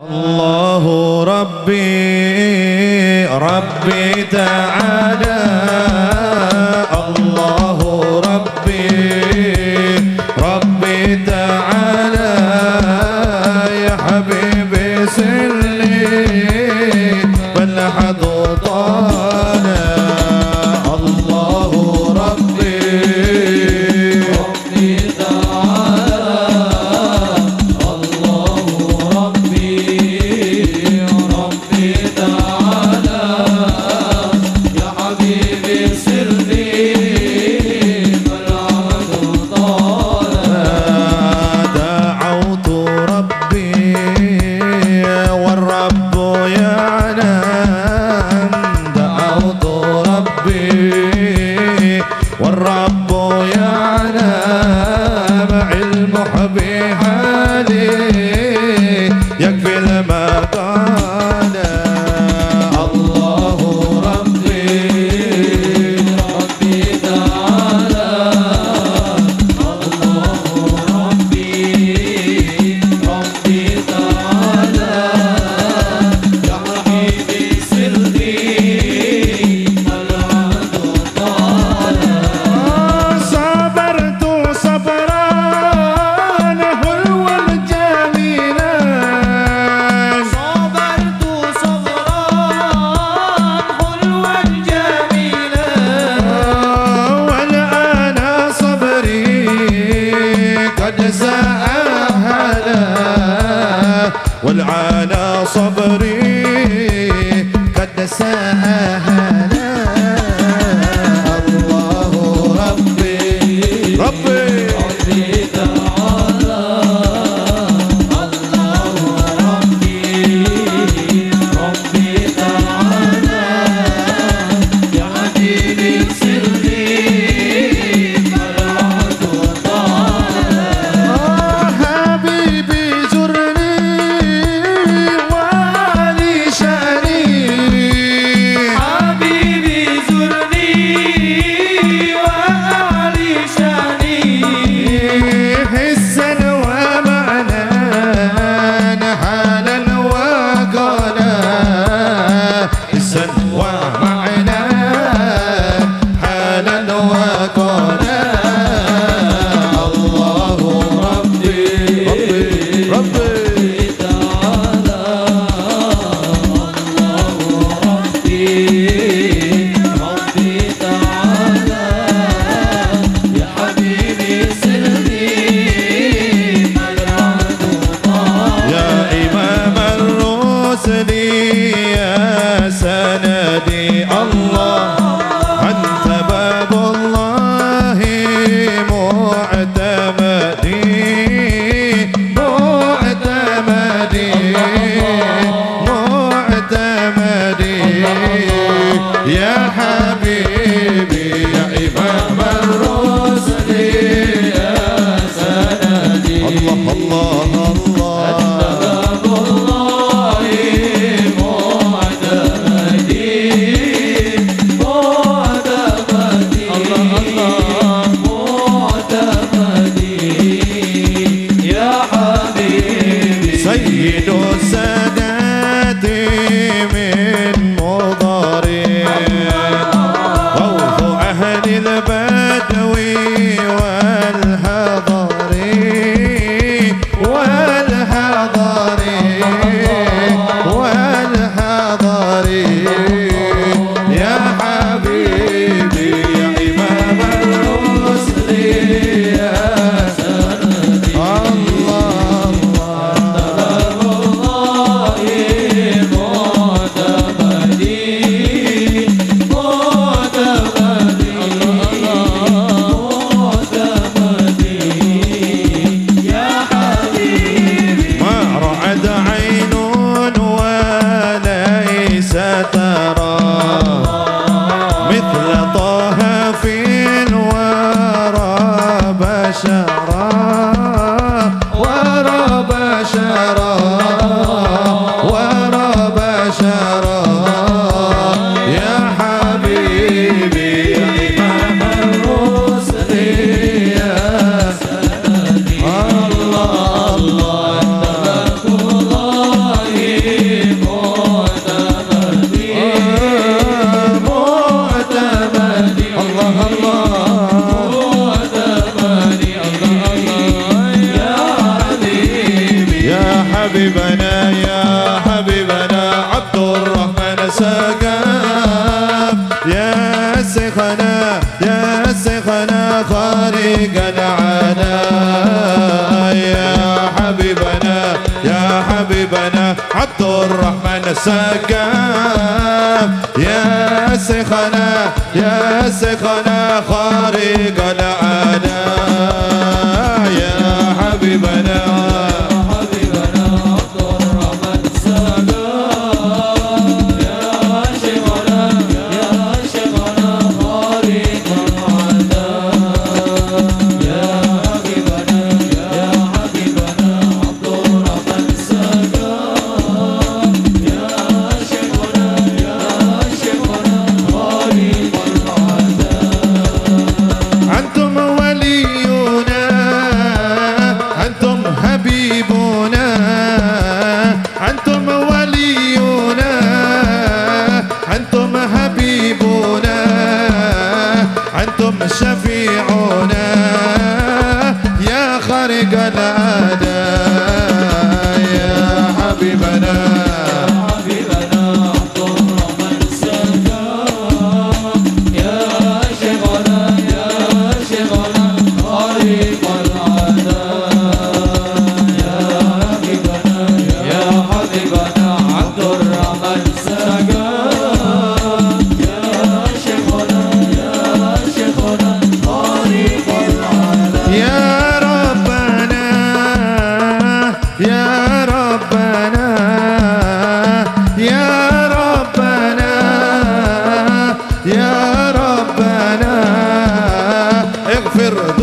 الله ربي ربي تعالى. على والعلى صبري قد نساها الله ربي ربي, ربي. عبد الرحمن السقاف يا شيخنا يا شيخنا خارج perro.